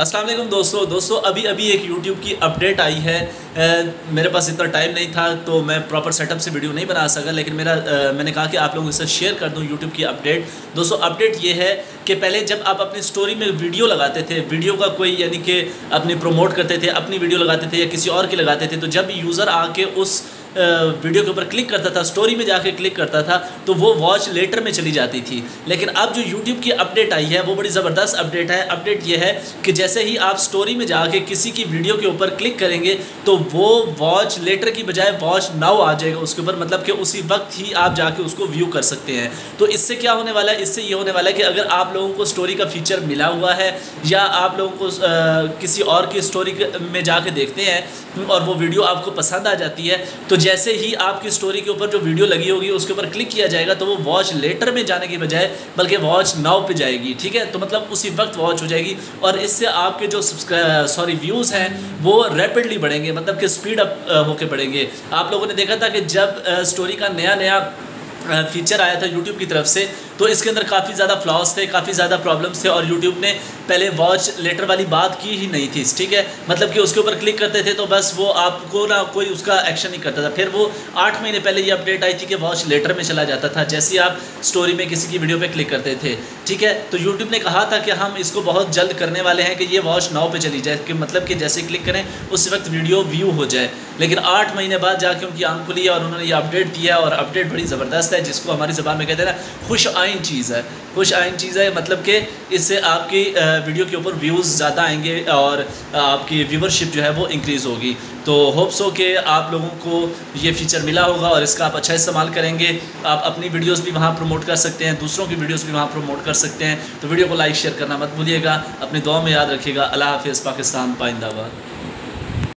अस्सलाम वालेकुम दोस्तों। दोस्तों अभी अभी एक YouTube की अपडेट आई है। आ, मेरे पास इतना टाइम नहीं था तो मैं प्रॉपर सेटअप से वीडियो नहीं बना सका लेकिन मेरा आ, मैंने कहा कि आप लोगों के साथ शेयर कर दूँ YouTube की अपडेट दोस्तों अपडेट ये है कि पहले जब आप अपनी स्टोरी में वीडियो लगाते थे वीडियो का कोई यानी कि अपनी प्रमोट करते थे अपनी वीडियो लगाते थे या किसी और की लगाते थे तो जब यूज़र आके उस वीडियो के ऊपर क्लिक करता था स्टोरी में जाके क्लिक करता था तो वो वॉच लेटर में चली जाती थी। लेकिन अब जो यूट्यूब की अपडेट आई है, वो बड़ी ज़बरदस्त अपडेट है। अपडेट ये है कि जैसे ही आप स्टोरी में जाके किसी की वीडियो के ऊपर क्लिक करेंगे तो वो वॉच लेटर की बजाय वॉच नाउ आ जाएगा। उसके ऊपर मतलब कि उसी वक्त ही आप जाके उसको व्यू कर सकते हैं। तो इससे क्या होने वाला है? इससे ये होने वाला है कि अगर आप लोगों को स्टोरी का फीचर मिला हुआ है, या आप लोगों को किसी और की स्टोरी में जाके देखते हैं, और वो वीडियो आपको पसंद आ जाती है तो जैसे ही आपकी स्टोरी के ऊपर जो वीडियो लगी होगी, उसके ऊपर क्लिक किया जाएगा तो वो वॉच लेटर में जाने की बजाय, बल्कि वॉच नाव पे जाएगी, ठीक है? तो मतलब उसी वक्त वॉच हो जाएगी, और इससे आपके जो सॉरी व्यूज़ हैं, वो रैपिडली बढ़ेंगे मतलब कि स्पीड अप होके बढ़ेंगे। आप लोगों ने देखा था कि जब स्टोरी का नया नया फीचर आया था यूट्यूब की तरफ़ से तो इसके अंदर काफ़ी ज़्यादा फ्लॉस थे, काफ़ी ज़्यादा प्रॉब्लम्स थे और यूट्यूब ने पहले वॉच लेटर वाली बात की ही नहीं थी, ठीक है? मतलब कि उसके ऊपर क्लिक करते थे तो बस वो आपको ना कोई उसका एक्शन नहीं करता था। फिर वो आठ महीने पहले ये अपडेट आई थी कि वॉच लेटर में चला जाता था, जैसे आप स्टोरी में किसी की वीडियो पर क्लिक करते थे, ठीक है? तो यूट्यूब ने कहा था कि हम इसको बहुत जल्द करने वाले हैं कि ये वॉच नाव पर चली जाए, कि मतलब कि जैसे क्लिक करें, उस वक्त वीडियो व्यू हो जाए। लेकिन आठ महीने बाद जाके उनकी आँख खुली और उन्होंने ये अपडेट दिया और अपडेट बड़ी ज़बरदस्त है जिसको हमारी ज़बान में कहते हैं ना, खुश आइन चीज़ है। खुश आइन चीज़ है मतलब कि इससे आपकी वीडियो के ऊपर व्यूज़ ज़्यादा आएँगे और आपकी व्यूवरशिप जो है वो इंक्रीज़ होगी। तो होप्स हो कि आप लोगों को ये फ़ीचर मिला होगा और इसका आप अच्छा इस्तेमाल करेंगे। आप अपनी वीडियोस भी वहाँ प्रमोट कर सकते हैं, दूसरों की वीडियोस भी वहाँ प्रमोट कर सकते हैं। तो वीडियो को लाइक, शेयर करना मत भूलिएगा। अपनी दुआ में याद रखिएगा। अल्लाह हाफिज़, पाकिस्तान, पाइंदाबाद।